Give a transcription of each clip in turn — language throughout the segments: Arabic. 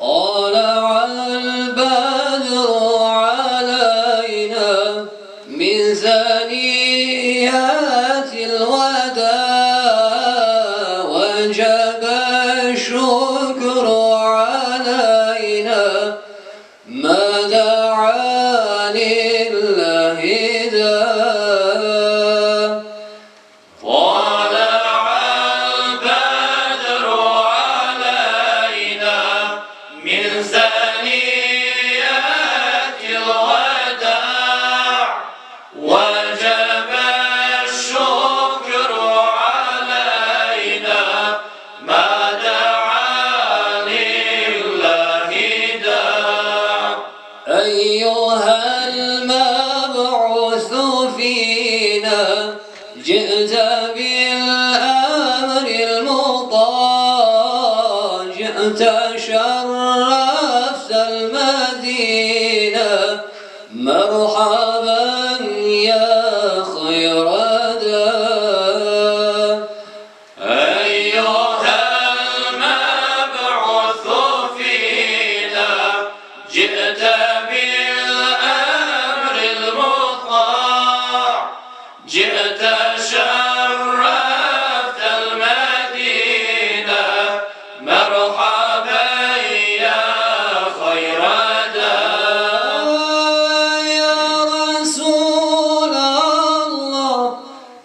طلع البدر علينا من ثنيات الوداع وجب الشكر علينا. أيها المبعوث فينا جئت بالأمر المطاع جئت شرفت المدينة. مرحبا يا خير داع أيها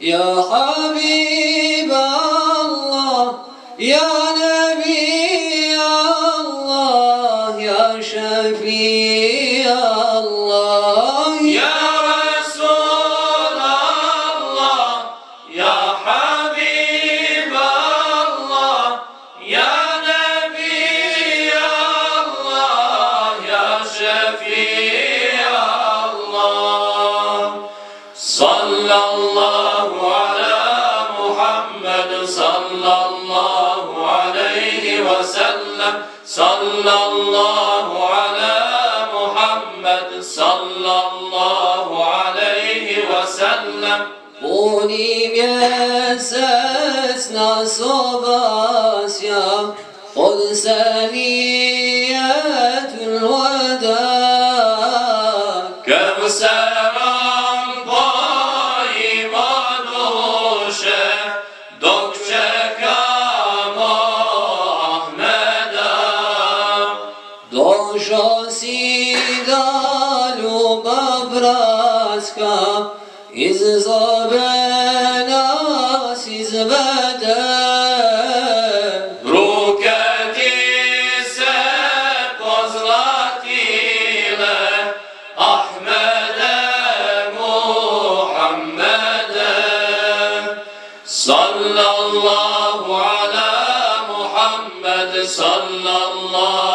يا حبيب الله يا نبي الله يا شفيع الله يا رسول الله يا حبيب الله يا نبي الله يا شفيع الله. صلى الله وسلم صلى الله على محمد صلى الله عليه وسلم Buni miesesna sobasya قل ثنيات الوداع Došao si da ljubav bratska izzove nas izvede. Ruke ti se pozlatile Ahmede Muhammede Sallallahu ala Muhammed Sallallahu